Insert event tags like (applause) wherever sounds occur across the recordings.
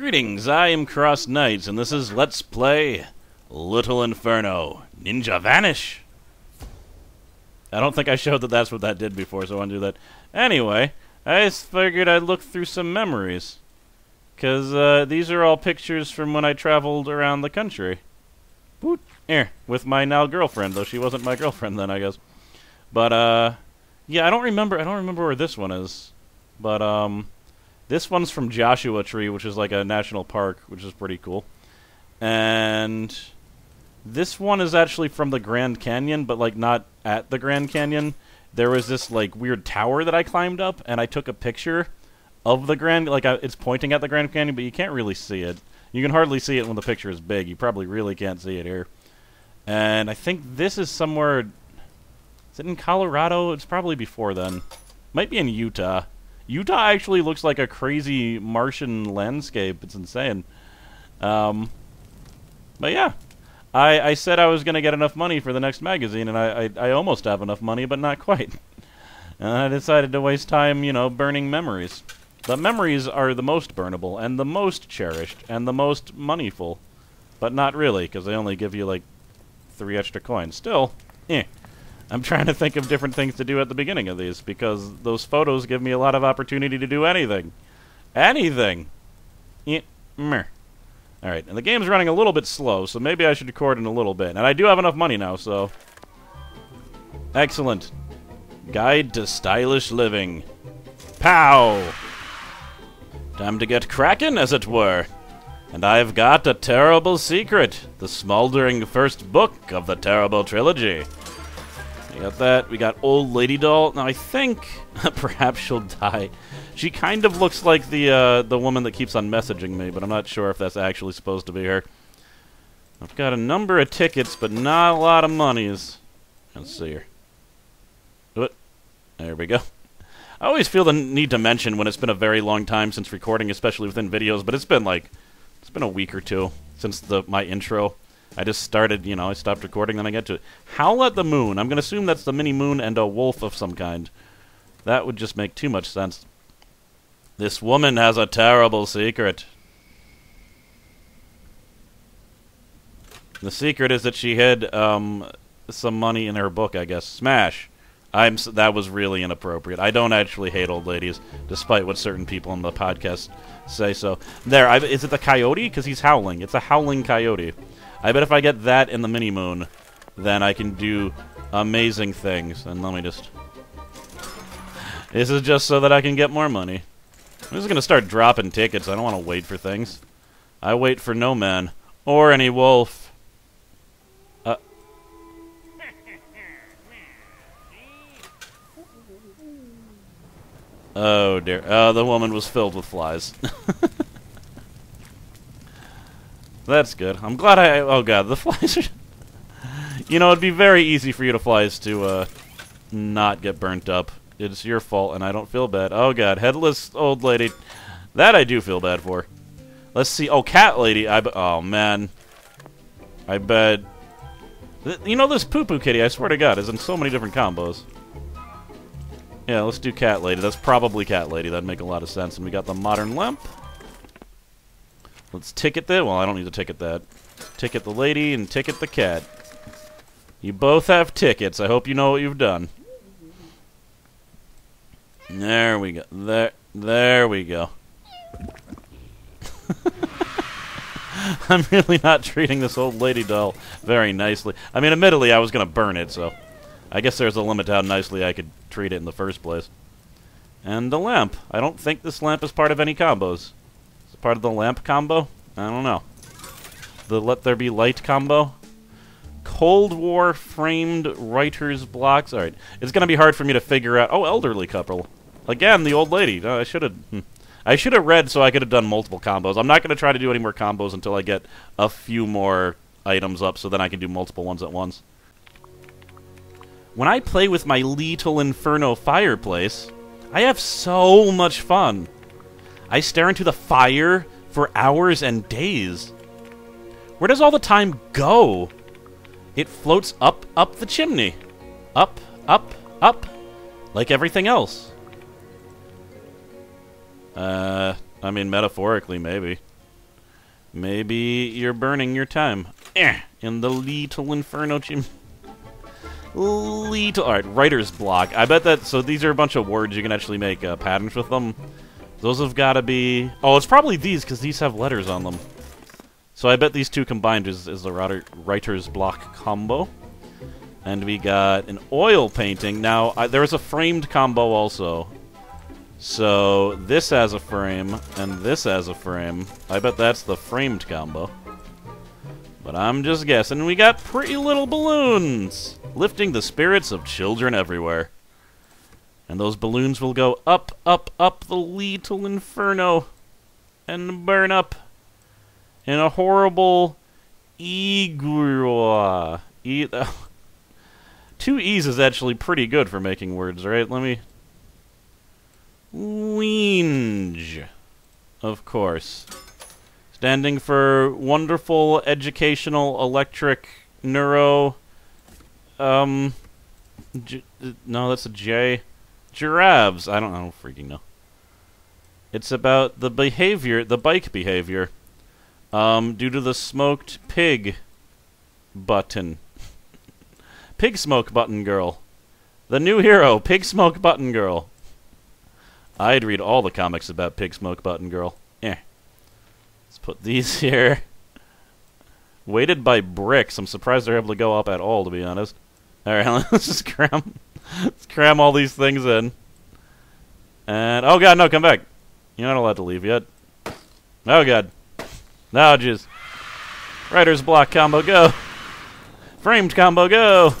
Greetings, I am Cross Knights, and this is Let's Play Little Inferno Ninja Vanish. I don't think I showed that that's what that did before, so I want to do that. Anyway, I just figured I'd look through some memories. Because uh, these are all pictures from when I traveled around the country. Boot. Here, with my now girlfriend, though she wasn't my girlfriend then, I guess. But, uh, yeah, I don't remember, I don't remember where this one is. But, um, this one's from Joshua Tree, which is like a national park, which is pretty cool. And this one is actually from the Grand Canyon, but like not at the Grand Canyon. There was this like weird tower that I climbed up, and I took a picture of the Grand. Like I, it's pointing at the Grand Canyon, but you can't really see it. You can hardly see it when the picture is big. You probably really can't see it here. And I think this is somewhere. Is it in Colorado? It's probably before then. Might be in Utah. Utah actually looks like a crazy Martian landscape. It's insane. Um, but yeah, I, I said I was going to get enough money for the next magazine, and I, I, I almost have enough money, but not quite. (laughs) and I decided to waste time, you know, burning memories. The memories are the most burnable, and the most cherished, and the most moneyful. But not really, because they only give you, like, three extra coins. Still, eh. I'm trying to think of different things to do at the beginning of these, because those photos give me a lot of opportunity to do anything. Anything! Alright, and the game's running a little bit slow, so maybe I should record in a little bit. And I do have enough money now, so... Excellent. Guide to Stylish Living. Pow! Time to get cracking, as it were. And I've got a terrible secret. The smoldering first book of the terrible trilogy. We got that. We got Old Lady Doll. Now, I think (laughs) perhaps she'll die. She kind of looks like the uh, the woman that keeps on messaging me, but I'm not sure if that's actually supposed to be her. I've got a number of tickets, but not a lot of monies. Let's see here. What? There we go. I always feel the need to mention when it's been a very long time since recording, especially within videos, but it's been like it's been a week or two since the my intro. I just started, you know, I stopped recording, then I get to it. Howl at the Moon. I'm going to assume that's the mini moon and a wolf of some kind. That would just make too much sense. This woman has a terrible secret. The secret is that she hid um, some money in her book, I guess. Smash. I'm that was really inappropriate. I don't actually hate old ladies, despite what certain people on the podcast say so. There, I, is it the coyote? Because he's howling. It's a howling coyote. I bet if I get that in the mini moon, then I can do amazing things. And let me just. This is just so that I can get more money. I'm just gonna start dropping tickets. I don't want to wait for things. I wait for no man or any wolf. Oh dear. Uh, the woman was filled with flies. (laughs) That's good. I'm glad I. Oh god, the (laughs) flies are. you know, it'd be very easy for you to flies to uh, not get burnt up. It's your fault, and I don't feel bad. Oh god, headless old lady. That I do feel bad for. Let's see. Oh, cat lady. I. Oh man. I bet. You know this poo poo kitty? I swear to God, is in so many different combos. Yeah, let's do cat lady. That's probably cat lady. That'd make a lot of sense. And we got the modern lamp. Let's ticket that. Well, I don't need to ticket that. Ticket the lady and ticket the cat. You both have tickets. I hope you know what you've done. There we go. There, there we go. (laughs) I'm really not treating this old lady doll very nicely. I mean, admittedly, I was going to burn it, so I guess there's a limit to how nicely I could treat it in the first place. And the lamp. I don't think this lamp is part of any combos. Is it part of the lamp combo? I don't know. The Let There Be Light combo? Cold War framed writer's blocks. Alright. It's going to be hard for me to figure out. Oh, elderly couple. Again, the old lady. I should have. Hmm. I should have read so I could have done multiple combos. I'm not going to try to do any more combos until I get a few more items up so then I can do multiple ones at once. When I play with my Little Inferno fireplace, I have so much fun. I stare into the fire for hours and days. Where does all the time go? It floats up, up the chimney. Up, up, up. Like everything else. Uh, I mean, metaphorically, maybe. Maybe you're burning your time. Eh, in the Little Inferno chim. Little. Alright, writer's block. I bet that. So these are a bunch of words. You can actually make uh, patterns with them. Those have got to be. Oh, it's probably these because these have letters on them. So I bet these two combined is, is the writer's block combo. And we got an oil painting. Now, I, there is a framed combo also. So this has a frame, and this has a frame. I bet that's the framed combo. But I'm just guessing. We got pretty little balloons! Lifting the spirits of children everywhere. And those balloons will go up, up, up the little inferno. And burn up. In a horrible... Igloo. E (laughs) Two E's is actually pretty good for making words, right? Let me Wenge, of course. Standing for Wonderful Educational Electric Neuro. Um. no, that's a J. Giraffes. I don't, I don't freaking know. It's about the behavior, the bike behavior. Um, due to the smoked pig button. pig smoke button girl. The new hero, Pig Smoke Button Girl. I'd read all the comics about Pig Smoke Button Girl. Eh. Let's put these (laughs) here. Weighted by bricks. I'm surprised they're able to go up at all, to be honest. Alright, (laughs) let's just cram let's cram all these things in. And oh god, no, come back. You're not allowed to leave yet. Oh god. No, just Writer's block combo, go! Framed combo, go!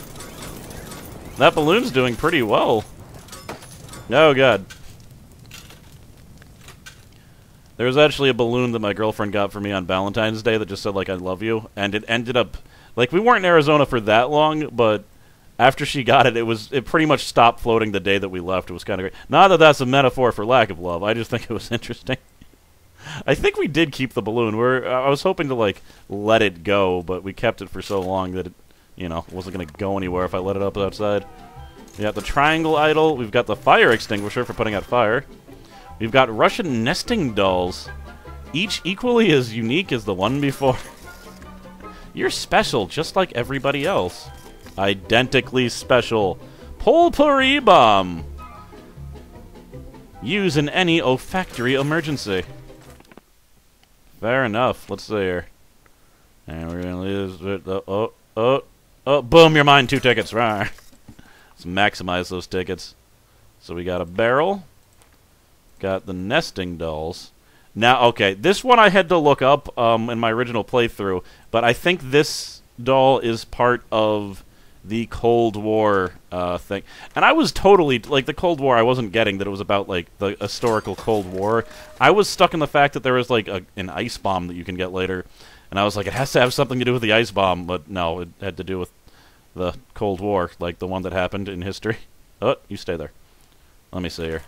That balloon's doing pretty well. Oh god. There was actually a balloon that my girlfriend got for me on Valentine's Day that just said like "I love you," and it ended up like we weren't in Arizona for that long, but after she got it, it was it pretty much stopped floating the day that we left. It was kind of great. Not that that's a metaphor for lack of love. I just think it was (laughs) interesting. I think we did keep the balloon. We're I was hoping to like let it go, but we kept it for so long that it, you know, wasn't going to go anywhere if I let it up outside. We got the triangle idol. We've got the fire extinguisher for putting out fire. We've got Russian nesting dolls, each equally as unique as the one before. (laughs) You're special, just like everybody else. Identically special. Potpourri bomb. Use in any olfactory emergency. Fair enough. Let's see here. And we're gonna lose it. Oh, oh, oh, oh, boom! You're mine. Two tickets. Right. Let's maximize those tickets. So we got a barrel. Got the nesting dolls. Now, okay, this one I had to look up um, in my original playthrough, but I think this doll is part of the Cold War uh, thing. And I was totally like the Cold War. I wasn't getting that it was about like the historical Cold War. I was stuck in the fact that there was like a, an ice bomb that you can get later, and I was like, it has to have something to do with the ice bomb, but no, it had to do with the Cold War, like the one that happened in history. (laughs) Oh, you stay there. Let me see here.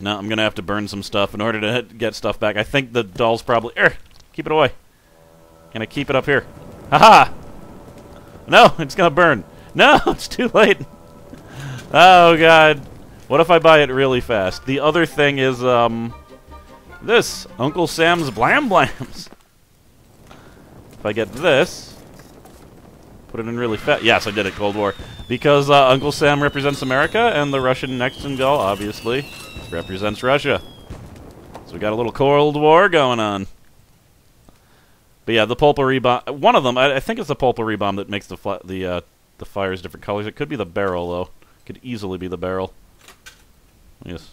No, I'm gonna have to burn some stuff in order to get stuff back. I think the doll's probably... Er, keep it away. I keep it up here? Haha! No, (laughs) it's gonna burn. No, (laughs) it's too late. Oh, God. What if I buy it really fast? The other thing is, um... This. Uncle Sam's Blam Blams. (laughs) If I get this... Put it in really fast. Yes, I did it, Cold War. Because uh, Uncle Sam represents America, and the Russian next in go, obviously, represents Russia. So we got a little Cold War going on. But yeah, the potpourri bomb. One of them, I, I, think it's the potpourri bomb that makes the the uh, the fires different colors. It could be the barrel though. Could easily be the barrel. Yes.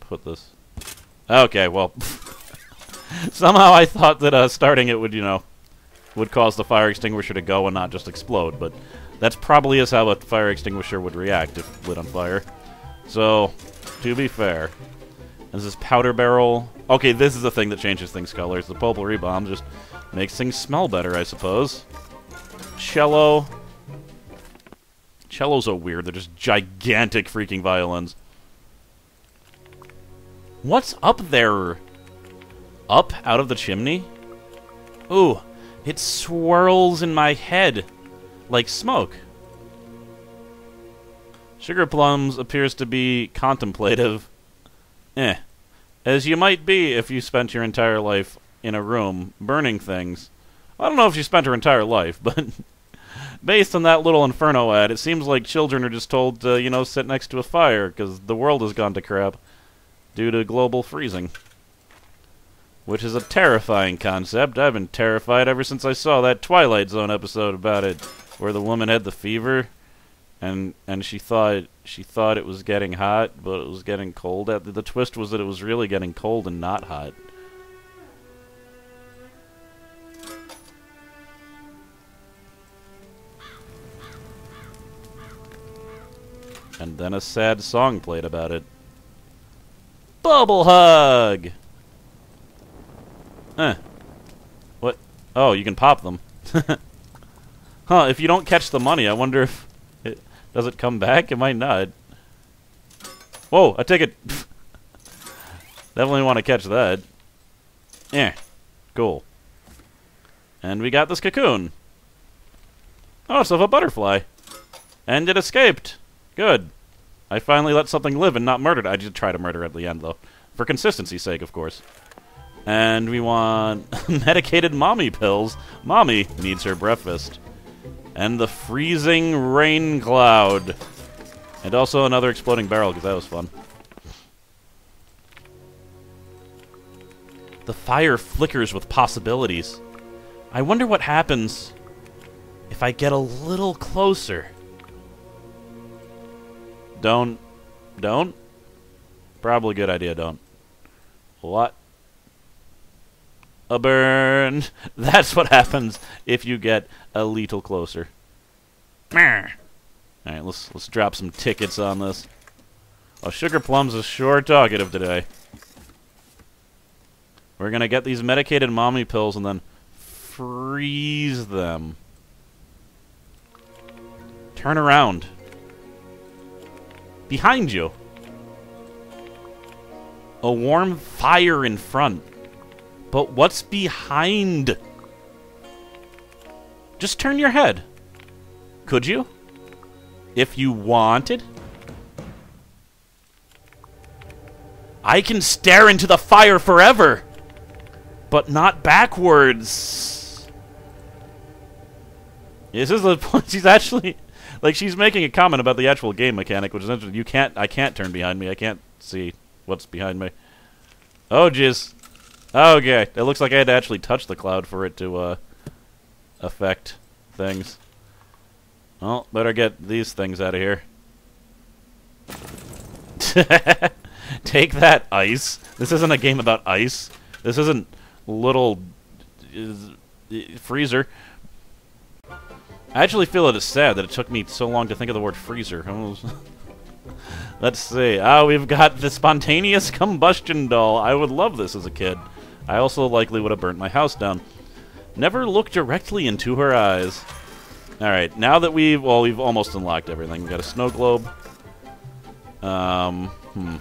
Put this. Okay, well, (laughs) somehow I thought that uh, starting it would, you know, would cause the fire extinguisher to go and not just explode, but that's probably is how a fire extinguisher would react if lit on fire. So, to be fair, is this powder barrel? Okay, this is the thing that changes things' colors. The potpourri bomb just makes things smell better, I suppose. Cello. Cellos are weird. They're just gigantic freaking violins. What's up there? Up out of the chimney? Ooh, it swirls in my head like smoke. Sugar Plums appears to be contemplative. Eh. as you might be if you spent your entire life in a room burning things. I don't know if she spent her entire life, (laughs) but based on that little Inferno ad, it seems like children are just told to, you know, sit next to a fire because the world has gone to crap due to global freezing. Which is a terrifying concept. I've been terrified ever since I saw that Twilight Zone episode about it, where the woman had the fever, and and she thought she thought it was getting hot, but it was getting cold. The, twist was that it was really getting cold and not hot. And then a sad song played about it. Bubble hug! Eh. What? Oh, you can pop them. (laughs) huh, if you don't catch the money, I wonder if does it come back? It might not. Whoa, take it. (laughs) Definitely want to catch that. Yeah. Cool. And we got this cocoon. Oh, it's of a butterfly. And it escaped. Good. I finally let something live and not murdered. I did try to murder at the end, though. For consistency's sake, of course. And we want (laughs) medicated mommy pills. Mommy needs her breakfast. And the freezing rain cloud. And also another exploding barrel, because that was fun. The fire flickers with possibilities. I wonder what happens if I get a little closer. Don't. Don't? Probably good idea, don't. What? A burn. (laughs) That's what happens if you get a little closer. Alright, let's let's drop some tickets on this. Oh, Sugar Plums is sure talkative today. We're gonna get these medicated mommy pills and then freeze them. Turn around. Behind you. A warm fire in front. But what's behind? Just turn your head. Could you? If you wanted? I can stare into the fire forever, but not backwards. This is the (laughs) point. She's actually like she's making a comment about the actual game mechanic, which is interesting. You can't, I can't turn behind me. I can't see what's behind me. Oh, jeez. Okay, it looks like I had to actually touch the cloud for it to uh, affect things. Well, better get these things out of here. (laughs) Take that, ice. This isn't a game about ice. This isn't little uh, freezer. I actually feel it is sad that it took me so long to think of the word freezer. (laughs) Let's see. Ah, we've got the spontaneous combustion doll. I would love this as a kid. I also likely would have burnt my house down. Never look directly into her eyes. Alright, now that we've, well, we've almost unlocked everything. We've got a snow globe. Um, hmm.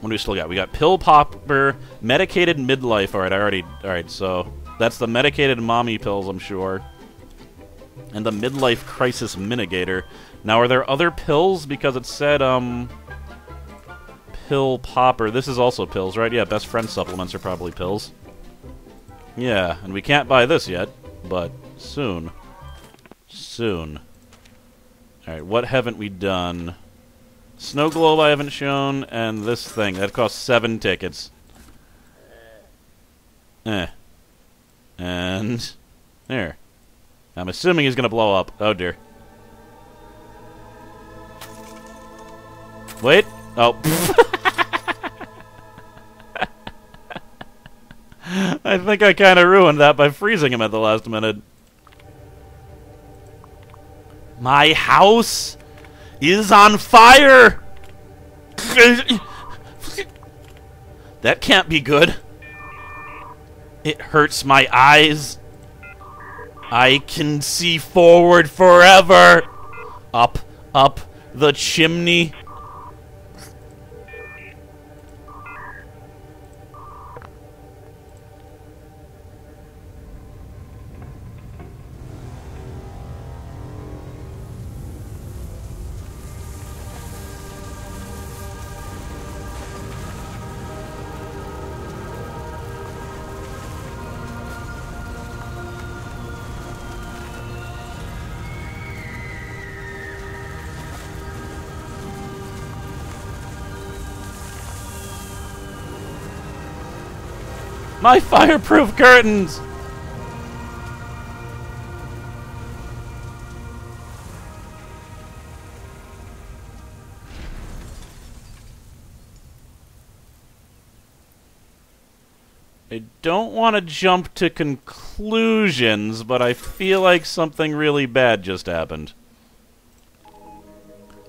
What do we still got? We got pill popper, medicated midlife. Alright, I already, alright, so that's the medicated mommy pills, I'm sure. And the midlife crisis mitigator. Now, are there other pills? Because it said, um... Pill popper. This is also pills, right? Yeah, best friend supplements are probably pills. Yeah, and we can't buy this yet, but soon. Soon. Alright, what haven't we done? Snow Globe I haven't shown, and this thing. That costs seven tickets. Eh. And there. I'm assuming he's to blow up. Oh, dear. Wait. Oh. (laughs) (laughs) I think I kind of ruined that by freezing him at the last minute. My house is on fire! (laughs) that can't be good. It hurts my eyes. I can see forward forever. Up, up the chimney. My fireproof curtains! I don't want to jump to conclusions, but I feel like something really bad just happened.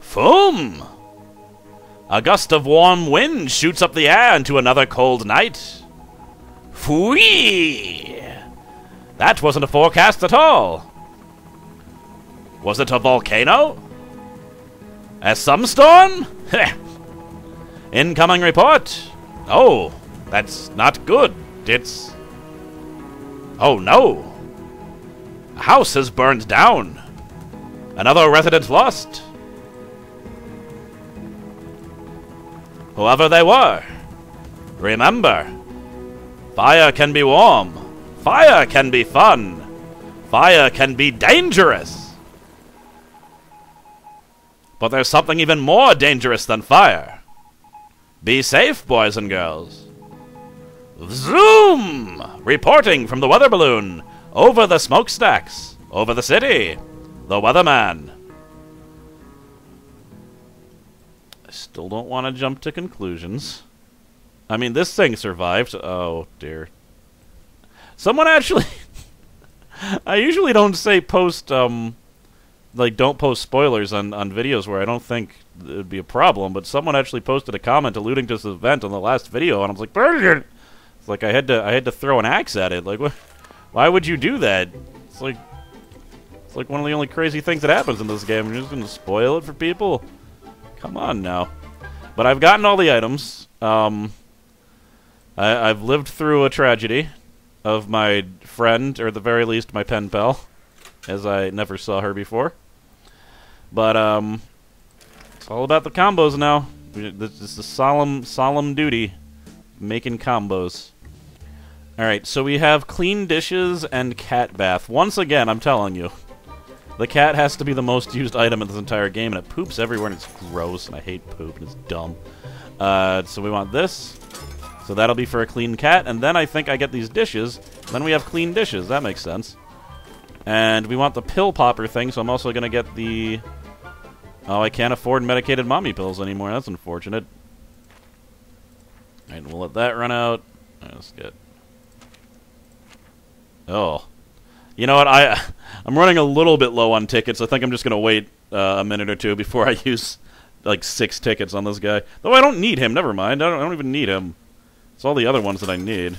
Foom! A gust of warm wind shoots up the air into another cold night. Fwee! That wasn't a forecast at all. Was it a volcano? A storm? Incoming report. Oh, that's not good. It's... Oh no! A house has burned down. Another resident lost. Whoever they were, remember, fire can be warm. Fire can be fun. Fire can be dangerous. But there's something even more dangerous than fire. Be safe, boys and girls. Zoom! Reporting from the weather balloon. Over the smokestacks. Over the city. The weatherman. I still don't want to jump to conclusions. I mean, this thing survived. Oh, dear. Someone actually... (laughs) I usually don't say post, um... Like, don't post spoilers on, on videos where I don't think it would be a problem, but someone actually posted a comment alluding to this event on the last video, and I was like, it's like I had to I had to throw an axe at it. Like, wh why would you do that? It's like it's like one of the only crazy things that happens in this game. You're just gonna spoil it for people. Come on now. But I've gotten all the items. Um, I, I've lived through a tragedy of my friend, or the very least my pen pal, as I never saw her before. But um, it's all about the combos now. This is a solemn, solemn duty, making combos. Alright, so we have clean dishes and cat bath. Once again, I'm telling you. The cat has to be the most used item in this entire game, and it poops everywhere, and it's gross, and I hate poop, and it's dumb. Uh, so we want this. So that'll be for a clean cat, and then I think I get these dishes. Then we have clean dishes. That makes sense. And we want the pill popper thing, so I'm also going to get the... Oh, I can't afford medicated mommy pills anymore. That's unfortunate. And we'll let that run out. Let's get Oh. You know what? I (laughs) I'm running a little bit low on tickets. I think I'm just gonna wait uh, a minute or two before (laughs) I use like six tickets on this guy. Though I don't need him. Never mind. I don't, I don't even need him. It's all the other ones that I need.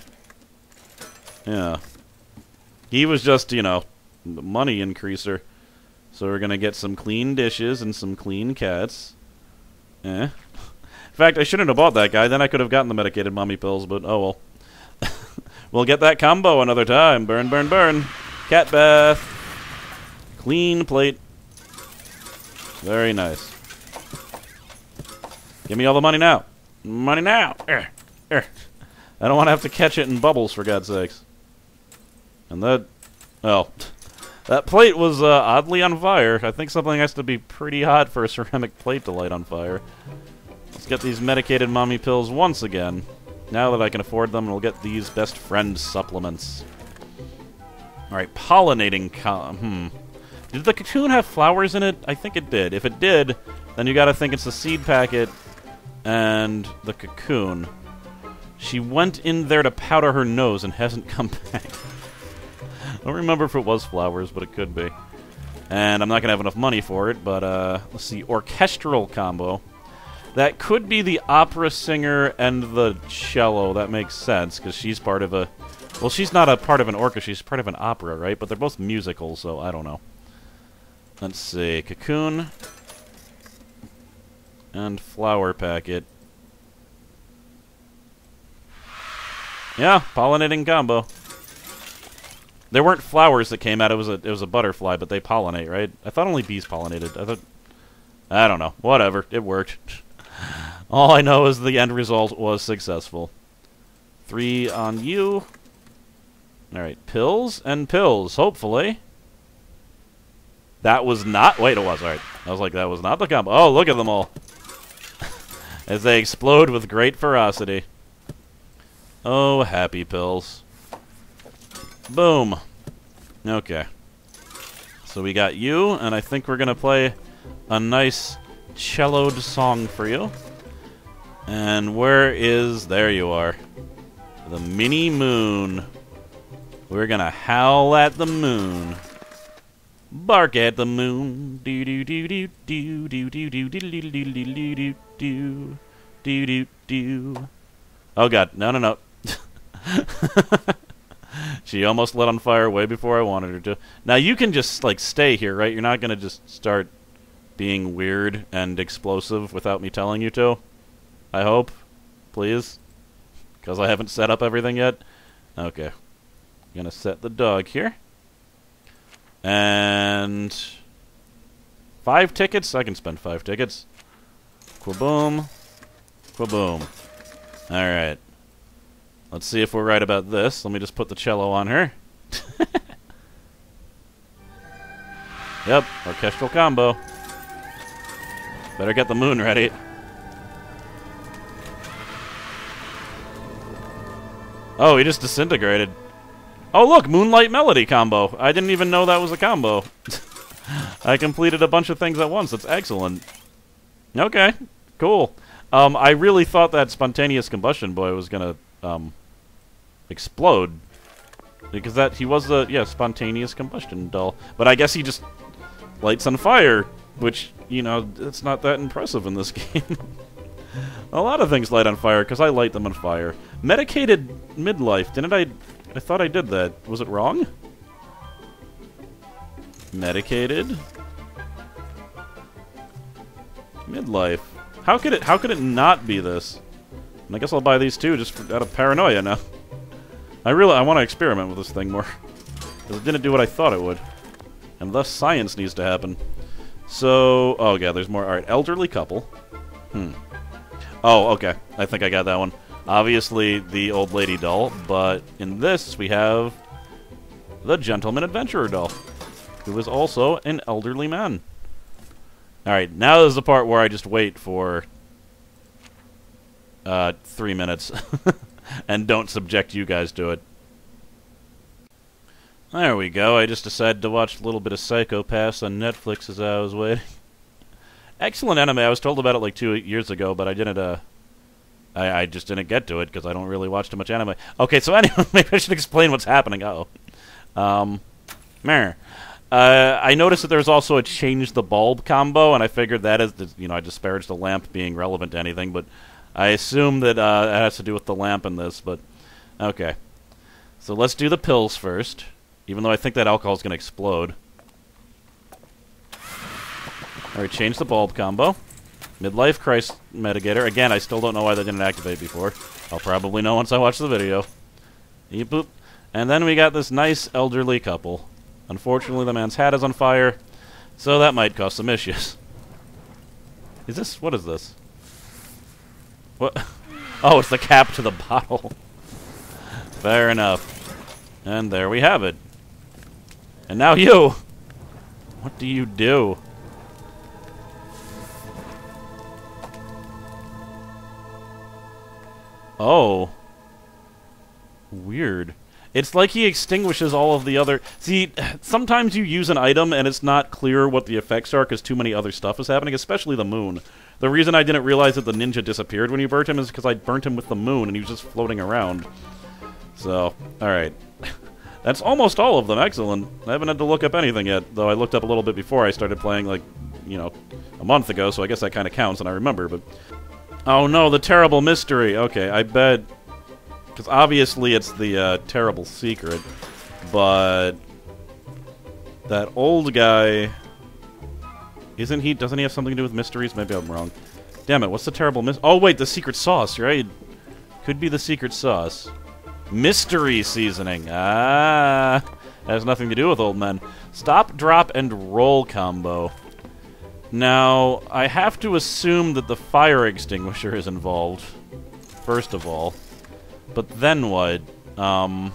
Yeah. He was just you know the money increaser. So we're gonna get some clean dishes and some clean cats. Eh. In fact, I shouldn't have bought that guy. Then I could have gotten the medicated mommy pills. But oh well. (laughs) We'll get that combo another time. Burn, burn, burn. Cat bath. Clean plate. Very nice. Give me all the money now. Money now. Er, er. I don't want to have to catch it in bubbles, for God's sakes. And that... Well, (laughs) that plate was uh, oddly on fire. I think something has to be pretty hot for a (laughs) ceramic plate to light on fire. Let's get these medicated mommy pills once again. Now that I can afford them, we'll get these best friend supplements. Alright, pollinating hmm. Did the cocoon have flowers in it? I think it did. If it did, then you gotta think it's the seed packet and the cocoon. She went in there to powder her nose and hasn't come back. I don't remember if it was flowers, but it could be. And I'm not gonna have enough money for it, but uh, let's see, orchestral combo. That could be the opera singer and the cello. That makes sense, because she's part of a... Well, she's not a part of an orchestra. She's part of an opera, right? But they're both musical, so I don't know. Let's see. Cocoon. And flower packet. Yeah, pollinating combo. There weren't flowers that came out. It was a it was a butterfly, but they pollinate, right? I thought only bees pollinated. I thought I don't know. Whatever. It worked. (laughs) All I know is the end result was successful. Three on you. Alright, pills and pills, hopefully. That was not... Wait, it was, alright. I was like, that was not the combo. Oh, look at them all. (laughs) As they explode with great ferocity. Oh, happy pills. Boom. Okay. So we got you, and I think we're going to play a nice celloed song for you. And where is... There you are. The mini moon. We're going to howl at the moon. Bark at the moon. Do do do do do do do do do do do do do do do do do. Oh god, no no no. (laughs) she almost lit on fire way before I wanted her to. Now you can just like stay here, right? You're not gonna just start being weird and explosive without me telling you to. I hope, please, because I haven't set up everything yet. Okay, gonna set the dog here. And five tickets? I can spend five tickets. Quaboom. Quaboom. Alright. Let's see if we're right about this. Let me just put the cello on her. (laughs) yep, orchestral combo. Better get the moon ready. Oh, he just disintegrated. Oh, look, Moonlight Melody combo. I didn't even know that was a combo. (laughs) I completed a bunch of things at once. That's excellent. Okay, cool. Um, I really thought that spontaneous combustion boy was gonna um, explode because that he was the yeah spontaneous combustion doll. But I guess he just lights on fire, which you know it's not that impressive in this (laughs) game. a lot of things light on fire because I light them on fire. Medicated midlife. Didn't I I thought I did that. Was it wrong? Medicated? Midlife. How could it how could it not be this? And I guess I'll buy these too just for, out of paranoia now. I really I want to experiment with this thing more. Because it didn't do what I thought it would. And thus science needs to happen. So, oh yeah, there's more. Alright, elderly couple. Hmm. Oh, okay. I think I got that one obviously the old lady doll, but in this we have the gentleman adventurer doll, who is also an elderly man. Alright, now is the part where I just wait for uh, three minutes (laughs) (laughs) and don't subject you guys to it. There we go. I just decided to watch a little bit of Psycho-Pass on Netflix as I was waiting. (laughs) Excellent anime. I was told about it like two years ago, but I didn't uh, I, I just didn't get to it because I don't really watch too much anime. Okay, so (laughs) anyway, maybe I should explain what's happening. Uh oh. Um, meh. Uh, I noticed that there's also a change the bulb combo, and I figured that is, the you know, I disparaged the lamp being relevant to anything, but I assume that uh, it has to do with the lamp in this, but okay. So let's do the pills first, even though I think that alcohol is going to explode. Alright, change the bulb combo. Midlife Crisis Mitigator. Again, I still don't know why that didn't activate before. I'll probably know once I watch the video. Eep boop. And then we got this nice elderly couple. Unfortunately, the man's hat is on fire, so that might cause some issues. Is this... what is this? What? (laughs) Oh, it's the cap to the bottle. Fair enough. And there we have it. And now you! What do you do? Oh. Weird. It's like he extinguishes all of the other... See, (sighs) sometimes you use an item and it's not clear what the effects are because too many other stuff is happening, especially the moon. The reason I didn't realize that the ninja disappeared when you burnt him is because I burnt him with the moon and he was just floating around. So, alright. (laughs) That's almost all of them. Excellent. I haven't had to look up anything yet, though I looked up a little bit before I started playing, like, you know, a month ago, so I guess that kind of counts and I remember, but... Oh no, the terrible mystery. Okay, I bet... Because obviously it's the uh, terrible secret, but... That old guy... Isn't he... Doesn't he have something to do with mysteries? Maybe I'm wrong. Damn it, what's the terrible mis- Oh wait, the secret sauce, right? Could be the secret sauce. Mystery seasoning. Ah, has nothing to do with old men. Stop, drop, and roll combo. Now, I have to assume that the fire extinguisher is involved, first of all. But then what? Um,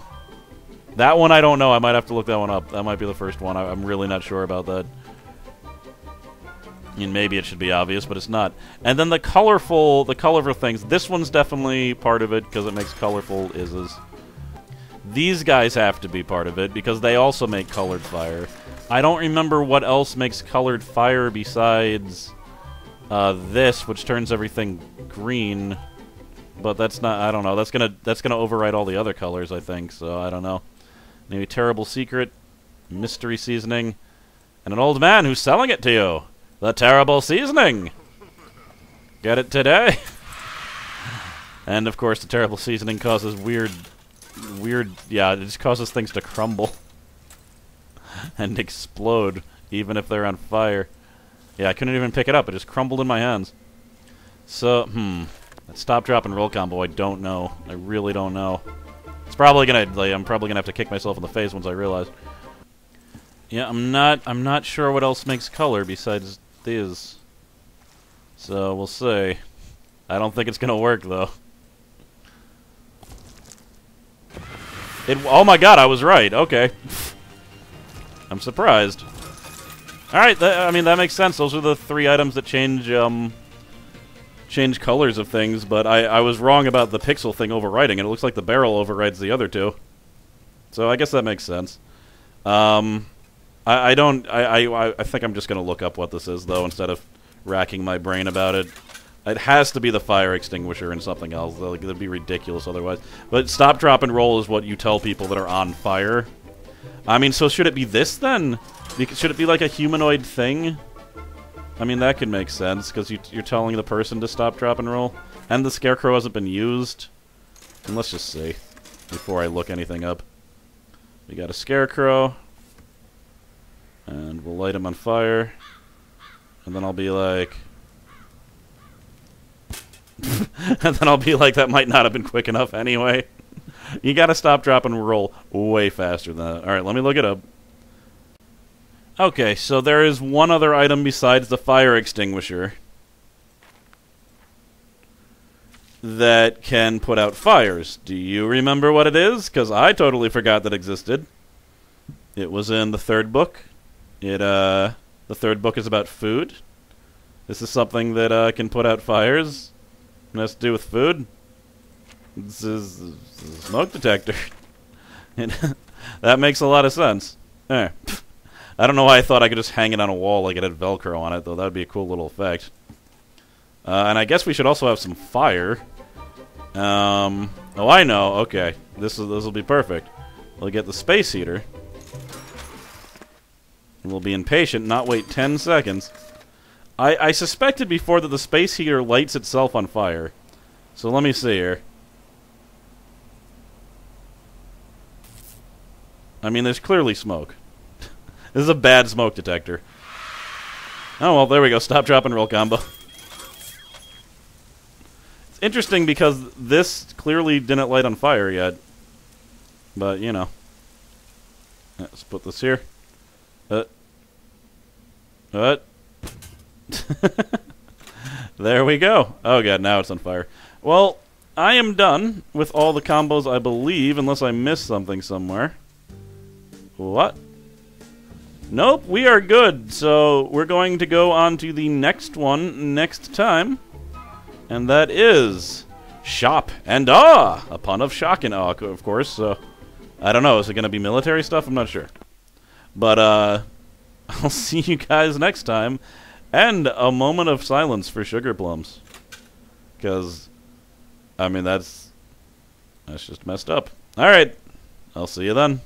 that one I don't know. I might have to look that one up. That might be the first one. I, am really not sure about that. I mean, maybe it should be obvious, but it's not. And then the colorful, the colorful things. This one's definitely part of it because it makes colorful ises. These guys have to be part of it because they also make colored fire. I don't remember what else makes colored fire besides uh, this, which turns everything green. But that's not. I don't know. That's gonna that's gonna override all the other colors. I think so. I don't know. Maybe terrible secret, mystery seasoning, and an old man who's selling it to you. The terrible seasoning. Get it today. (laughs) and of course, the terrible seasoning causes weird, weird. Yeah, it just causes things to crumble (laughs) and explode, even if they're on fire. Yeah, I couldn't even pick it up. It just crumbled in my hands. So, hmm. That stop, drop, and roll combo, I don't know. I really don't know. It's probably gonna, like, I'm probably gonna have to kick myself in the face once I realize. Yeah, I'm not, I'm not sure what else makes color besides these. So, we'll see. I don't think it's gonna work, though. It, oh my god, I was right. Okay. I'm surprised. Alright, I mean, that makes sense. Those are the three items that change, um, change colors of things, but I, I was wrong about the pixel thing overriding, and it looks like the barrel overrides the other two. So I guess that makes sense. Um, I, I don't. I, I I think I'm just gonna look up what this is though, instead of racking my brain about it. It has to be the fire extinguisher and something else. Like it'd be ridiculous otherwise. But stop, drop, and roll is what you tell people that are on fire. I mean, so should it be this then? Should it be like a humanoid thing? I mean, that could make sense because you, you're telling the person to stop, drop, and roll, and the scarecrow hasn't been used. And let's just see before I look anything up. We got a scarecrow. And we'll light him on fire. And then I'll be like... (laughs) and then I'll be like, that might not have been quick enough anyway. (laughs) you gotta stop, drop, and roll way faster than that. Alright, let me look it up. Okay, so there is one other item besides the fire extinguisher that can put out fires. Do you remember what it is? Because I totally forgot that existed. It was in the third book. It uh, the third book is about food. This is something that uh, can put out fires. It has to do with food. This is, this is a smoke detector. (laughs) that makes a lot of sense. There. I don't know why I thought I could just hang it on a wall like it had Velcro on it, though. That would be a cool little effect. Uh, and I guess we should also have some fire. Um, oh, I know. Okay, this is this will be perfect. We'll get the space heater. We'll be impatient, not wait 10 seconds. I, I suspected before that the space heater lights itself on fire. So let me see here. I mean, there's clearly smoke. This is a bad smoke detector. Oh, well, there we go. Stop, drop, and roll combo. It's interesting because this clearly didn't light on fire yet. But, you know. Let's put this here. Uh. What? (laughs) there we go. Oh god, now it's on fire. Well, I am done with all the combos, I believe, unless I missed something somewhere. What? Nope, we are good. So we're going to go on to the next one next time. And that is Shop and Awe! A pun of shock and awe, of course. So I don't know. Is it going to be military stuff? I'm not sure. But uh, (laughs) I'll see you guys next time. And a moment of silence for Sugar Plums. Because, I mean, that's, that's just messed up. Alright, I'll see you then.